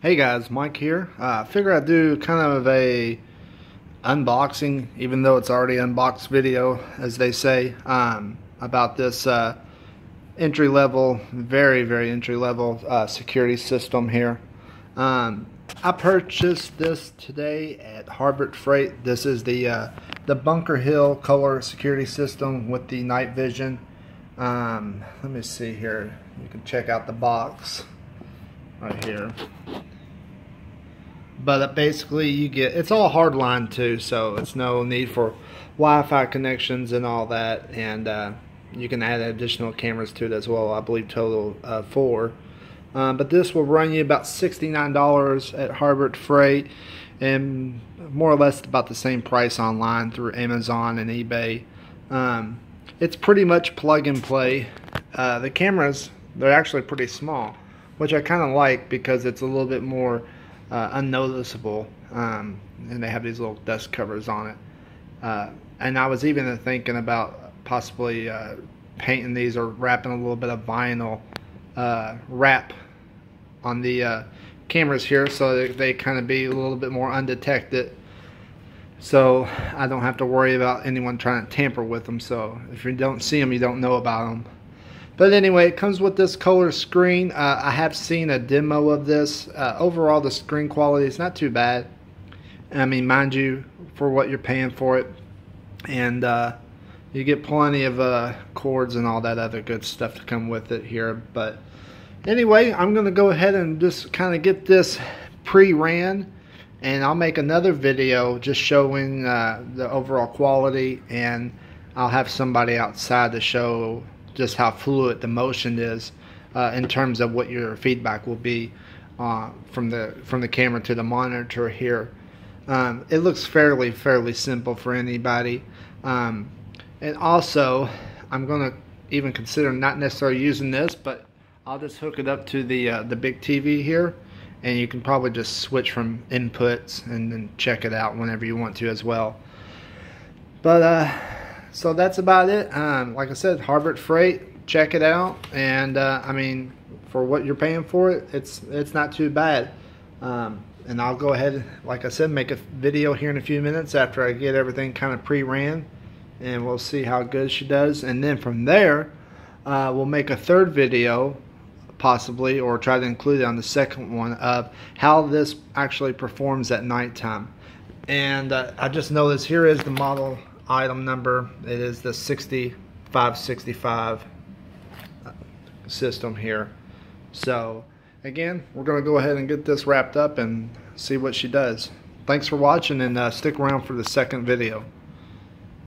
Hey guys, Mike here. I uh, figure I'd do kind of a unboxing, even though it's already unboxed video, as they say, um, about this uh, entry level, very, very entry level uh, security system here. Um, I purchased this today at Harbor Freight. This is the uh, the Bunker Hill color security system with the night vision. Um, let me see here. You can check out the box right here. But basically, you get it's all hardline too, so it's no need for Wi-Fi connections and all that. And uh, you can add additional cameras to it as well. I believe total uh, four. Um, but this will run you about $69 at Harbor Freight and more or less about the same price online through Amazon and eBay. Um, it's pretty much plug and play. Uh, the cameras, they're actually pretty small which I kind of like because it's a little bit more uh, unnoticeable. Um, and they have these little dust covers on it. Uh, and I was even thinking about possibly uh, painting these or wrapping a little bit of vinyl uh, wrap on the uh, cameras here so that they kind of be a little bit more undetected so I don't have to worry about anyone trying to tamper with them so if you don't see them you don't know about them but anyway, it comes with this color screen. Uh, I have seen a demo of this. Uh, overall, the screen quality is not too bad. I mean, mind you, for what you're paying for it. And uh, you get plenty of uh, cords and all that other good stuff to come with it here. But anyway, I'm going to go ahead and just kind of get this pre-ran. And I'll make another video just showing uh, the overall quality. And I'll have somebody outside to show just how fluid the motion is uh, in terms of what your feedback will be uh, from the from the camera to the monitor here. Um, it looks fairly fairly simple for anybody, um, and also I'm going to even consider not necessarily using this, but I'll just hook it up to the uh, the big TV here, and you can probably just switch from inputs and then check it out whenever you want to as well. But uh, so that's about it. Um, like I said, Harbor Freight, check it out. And uh, I mean, for what you're paying for it, it's it's not too bad. Um, and I'll go ahead, like I said, make a video here in a few minutes after I get everything kind of pre-ran, and we'll see how good she does. And then from there, uh, we'll make a third video, possibly, or try to include it on the second one of how this actually performs at nighttime. And uh, I just noticed here is the model item number. It is the 6565 system here. So again, we're going to go ahead and get this wrapped up and see what she does. Thanks for watching and uh, stick around for the second video.